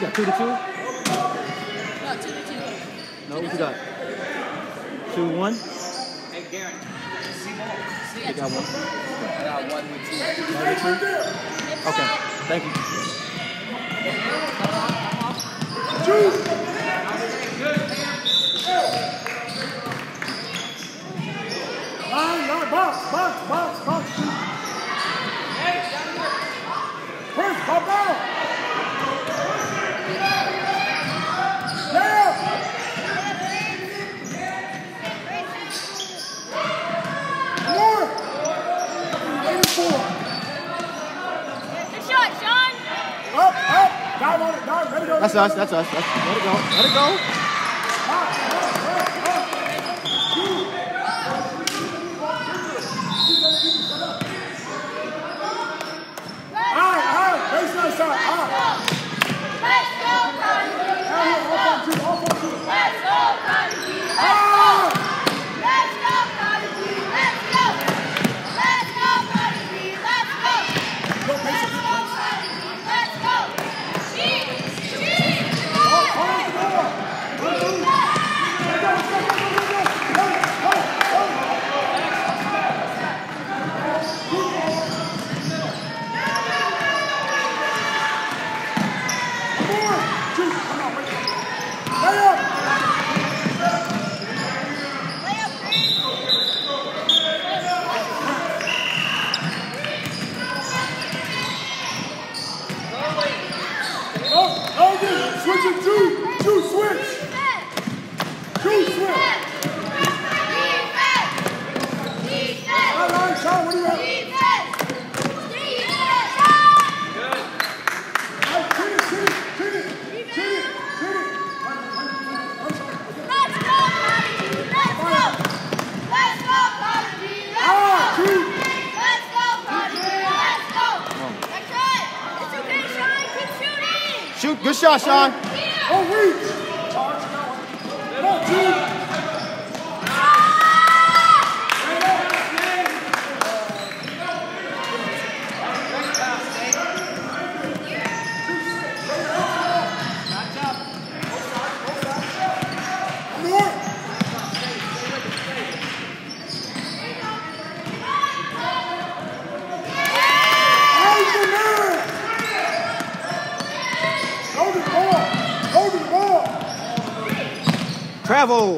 Yeah, two to two. No, two to two. No, what you got? Two one. Hey, Darren. See more. Got one. I got one with two. One with two. Okay. Thank you. Two. Box, box, box, box. Hey, down here. That's us. That's us. That's, let it go. Let it go. shot, Sean. Oh, reach. Bravo!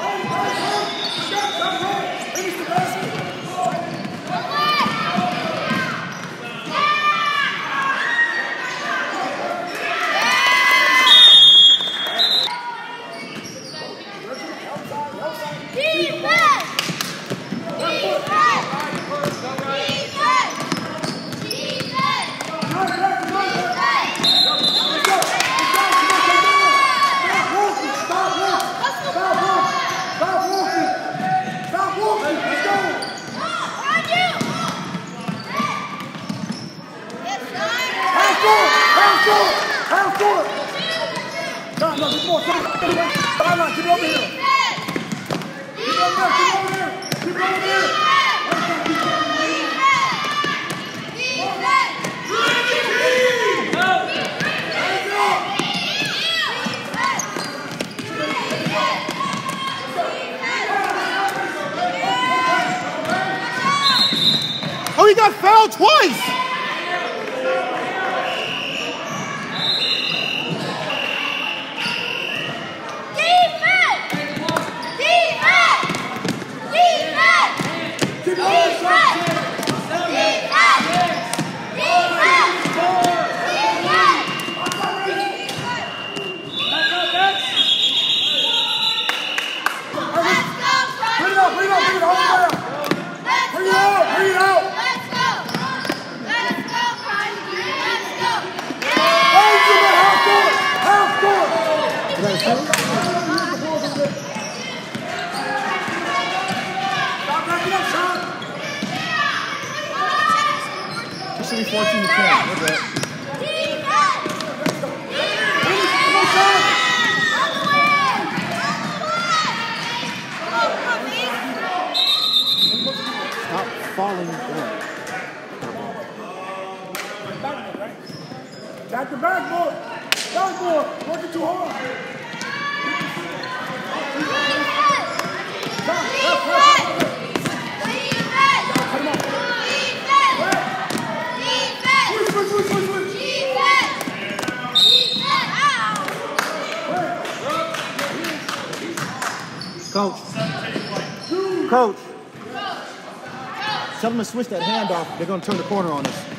Hey, hey. he got fouled twice. falling down. Back to back, boy. Back, boy. Working too hard. Coach. Coach. Tell them to switch that handoff. They're going to turn the corner on us.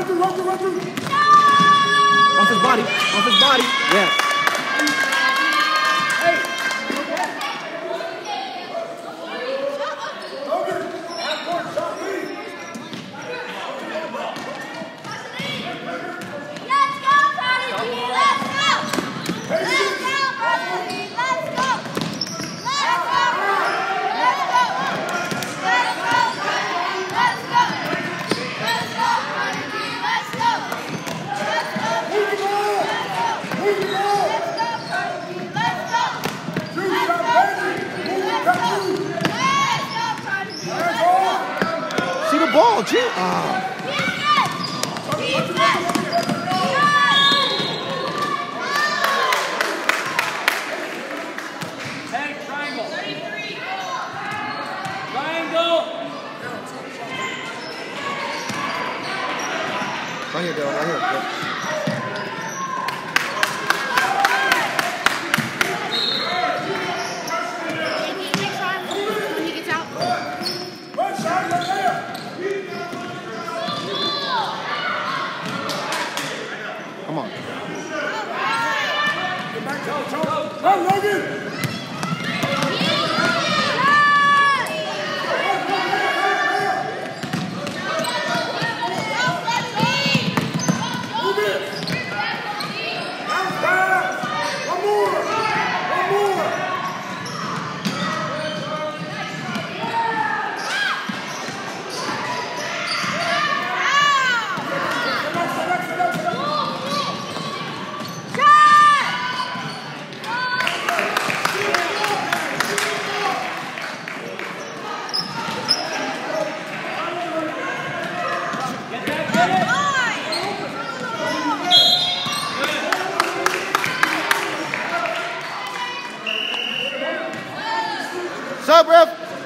run through, run. No! Off his body, off his body. Yeah. here, Dale. Right here. Yep.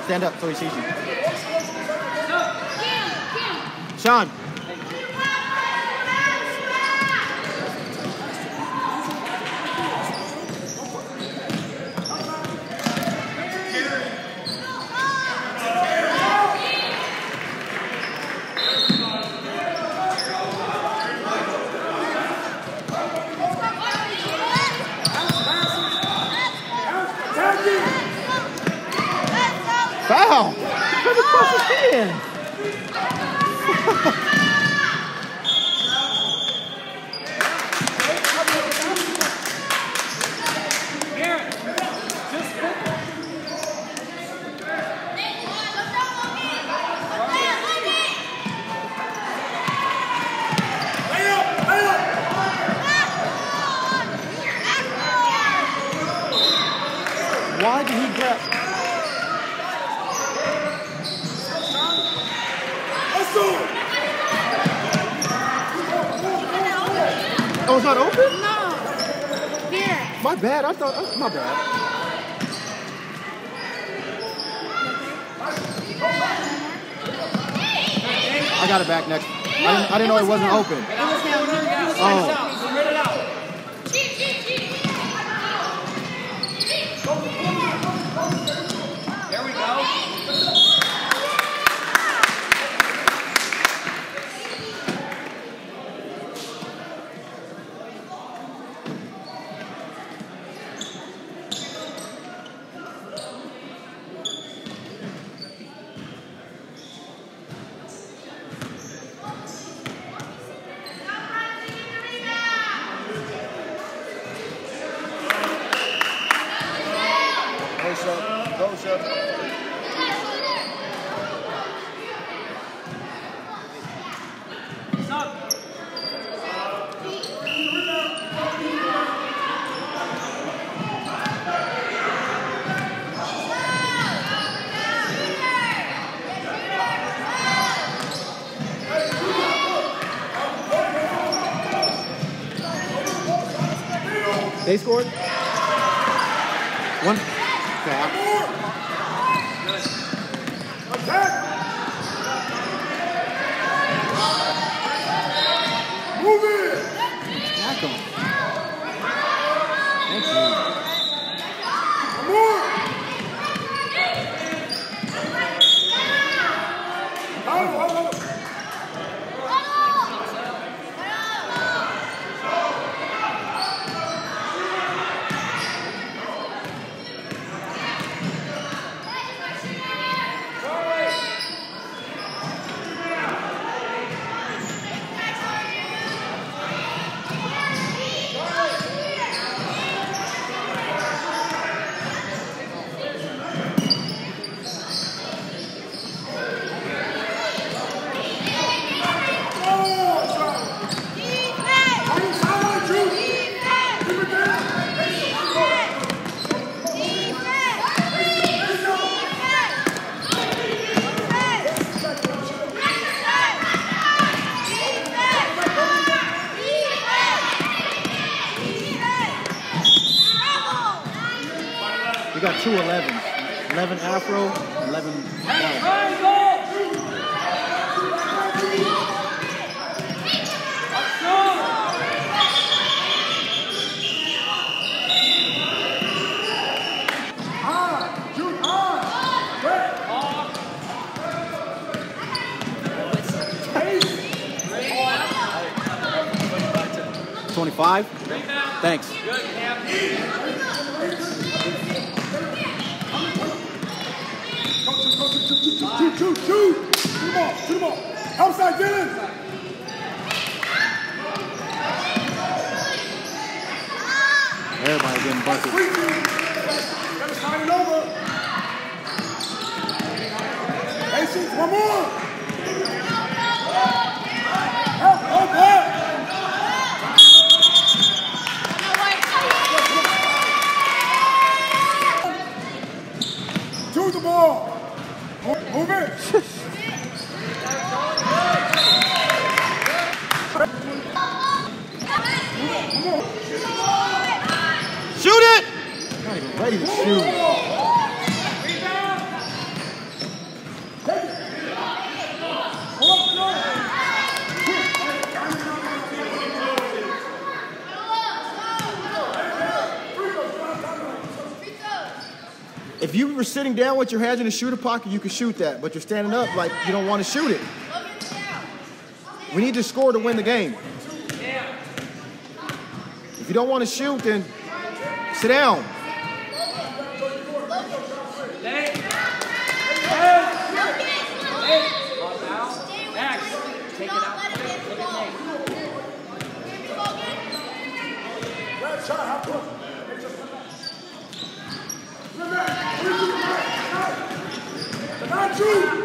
Stand up, Khloe Season. Sean. Amen. bad. I thought, oh, my bad. I got it back next. I didn't, I didn't know it wasn't open. Oh. scored? Thanks. Shoot, shoot, shoot, shoot, shoot. Outside, Dylan. Everybody getting buckets. Sweet, dude. Gotta sign it over. Patience, one more. Help, help, help. Ball. Move it. Shoot it! Not even ready to shoot. If you were sitting down with your hands in the shooter pocket, you could shoot that. But you're standing up like you don't want to shoot it. We need to score to win the game. If you don't want to shoot, then sit down. Shot? Not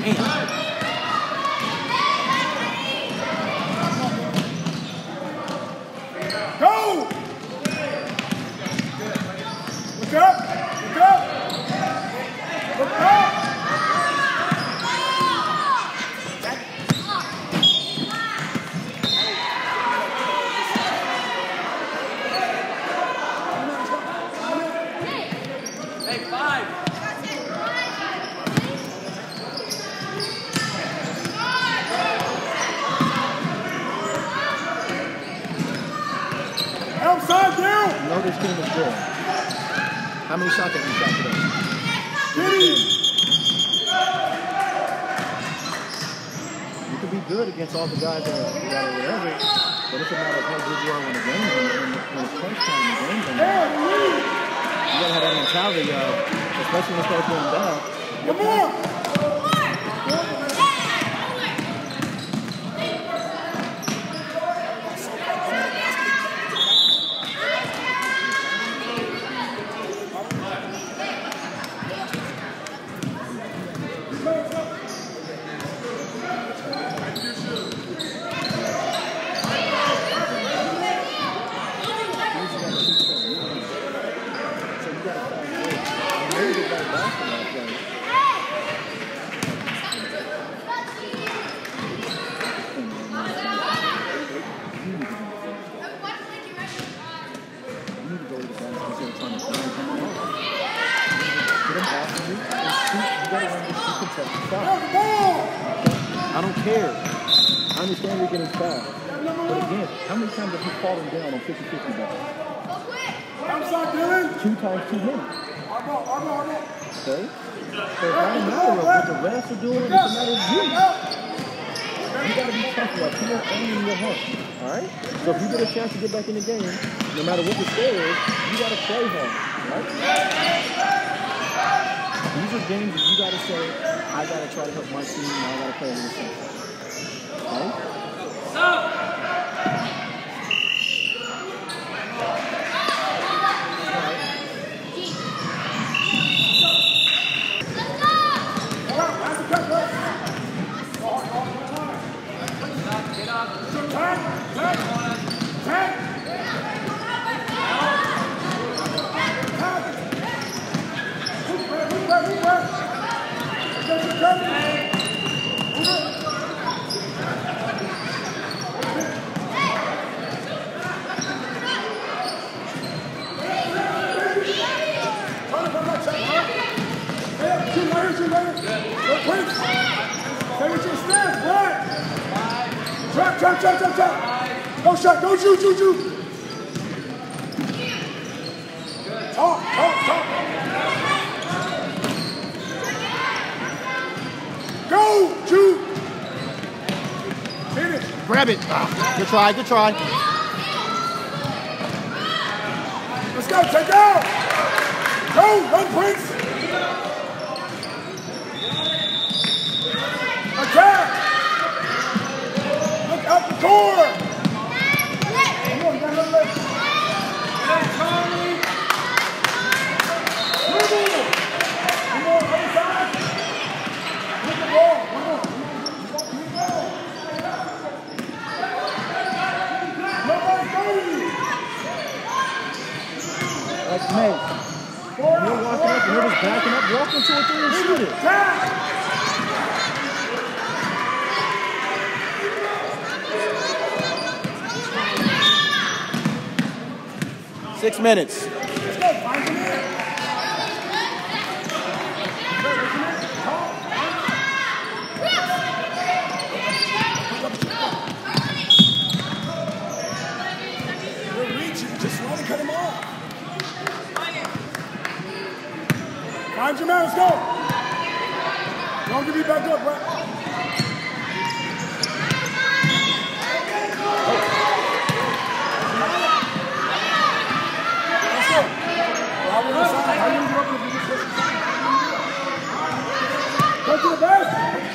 Man. 해요. doing is you. You gotta be people your heart. Alright? So if you get a chance to get back in the game, no matter what the score is, you gotta play hard. Right? These are games that you gotta say, I gotta try to help my team and I gotta play in this game. Right? Jump! Jump! Jump! Jump! Go shoot! Go shoot, shoot, shoot. Talk, talk, talk. Go, shoot. Finish. Grab it. Ah, good try, good try. Let's go, take down. Go, run, Prince. score! Hey, you're walking up and you're just backing up, walking to a three and shoot it. Six minutes. Find your man, let's go. Don't give me back up, right? Go to the best!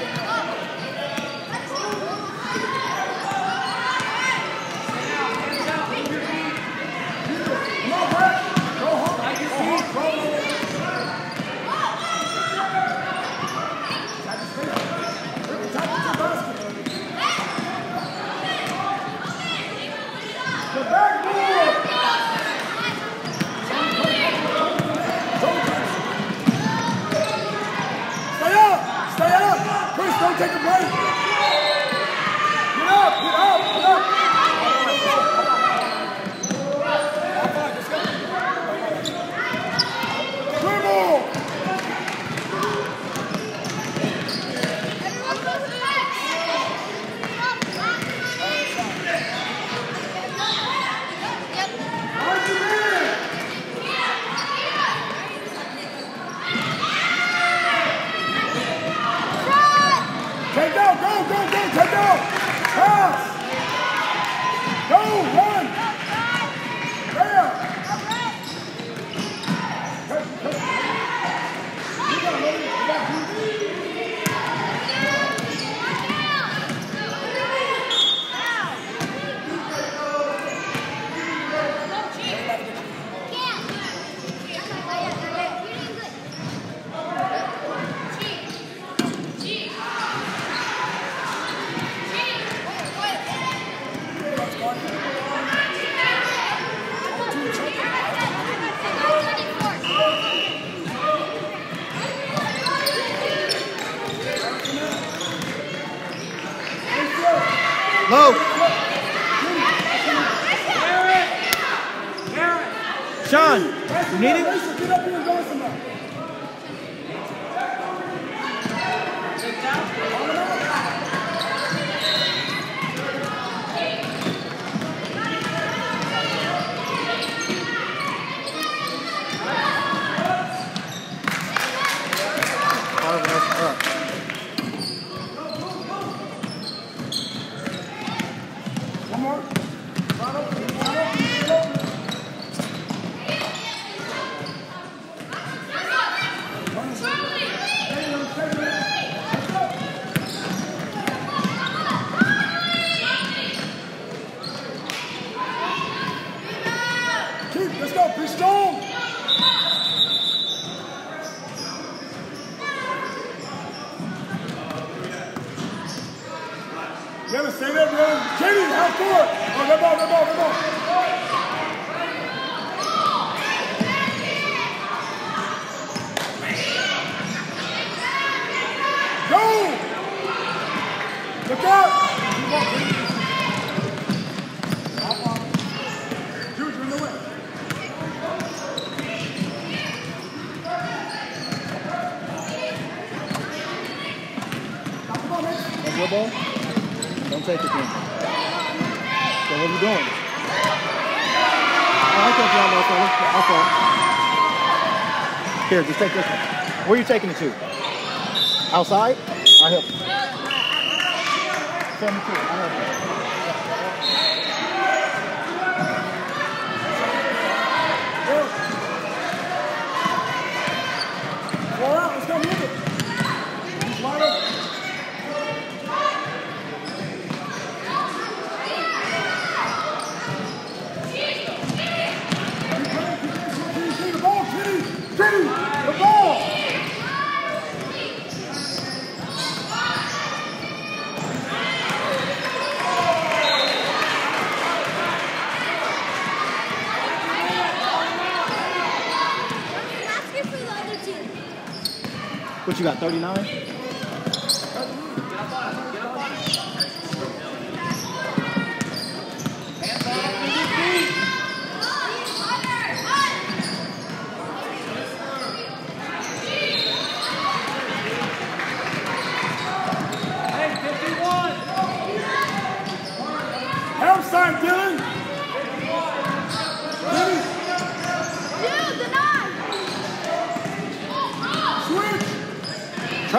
Here, just take this one. Where are you taking it to? Outside? I help you. Send it to I help you. What you got, 39?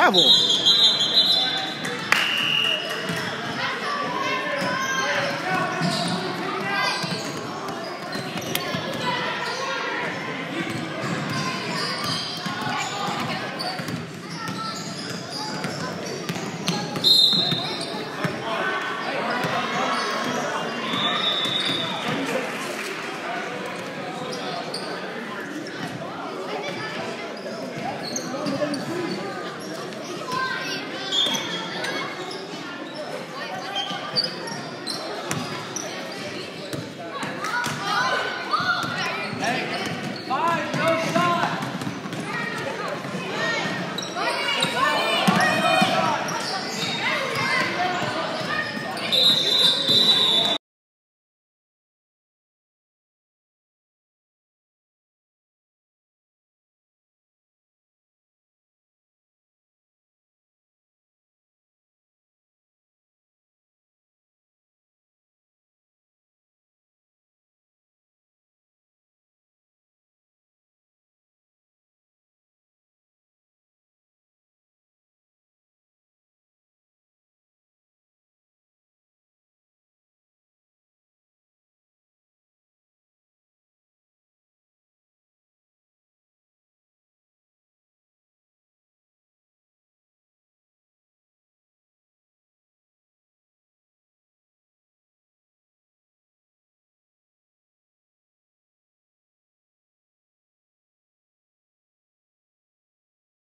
travel.